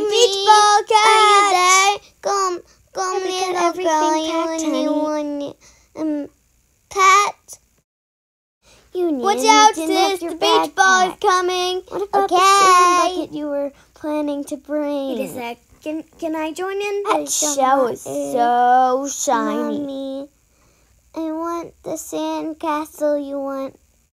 meatball cat. Are you there? Come, come, little girl. Um, cat. You need Watch out, sis. The beach ball is coming. What about okay. the sand bucket you were planning to bring? Wait a sec. Can, can I join in? That shell is so shiny. Mommy, I want the sand castle you want